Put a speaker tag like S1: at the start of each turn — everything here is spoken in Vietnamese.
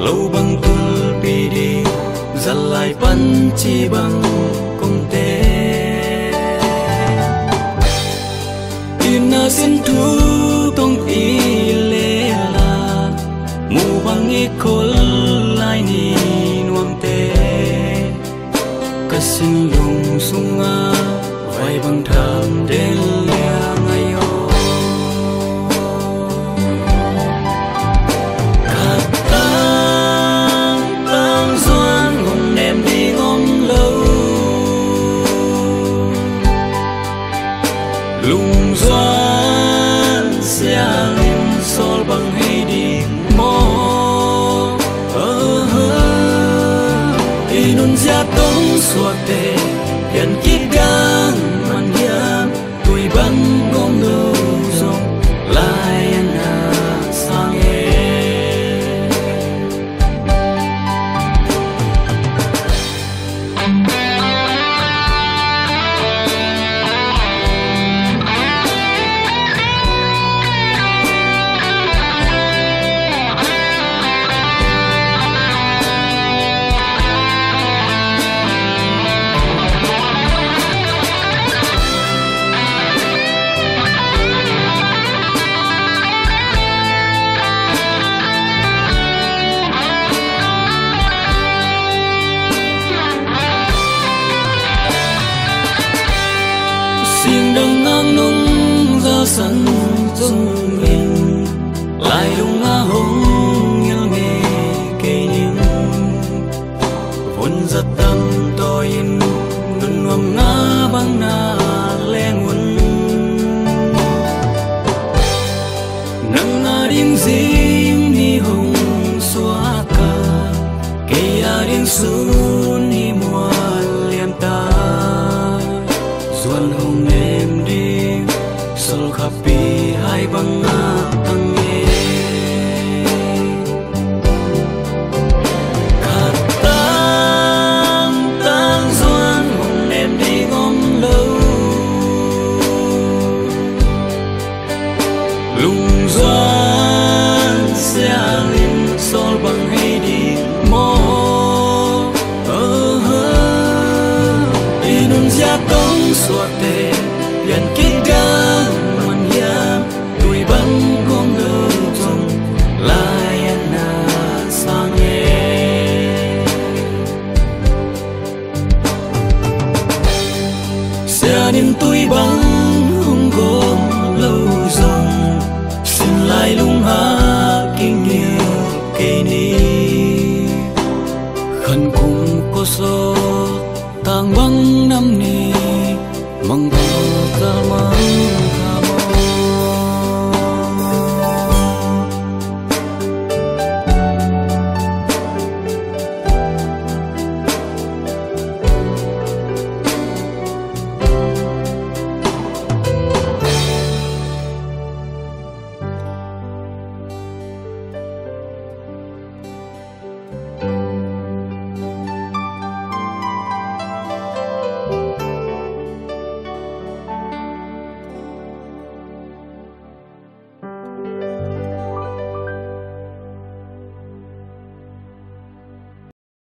S1: lâu băng tul pi đi dần lại pan chi băng công tế ina xin thu tông y lê là mù băng y kol lại ni nuam xin lùng sung a vai băng tham đến suote gần kia tâm tôi in nun ngầm nga băng na len quân nang nga điên dinh ni hồng xóa cả cây a điên sun tang băng năm ni mang ta ta mang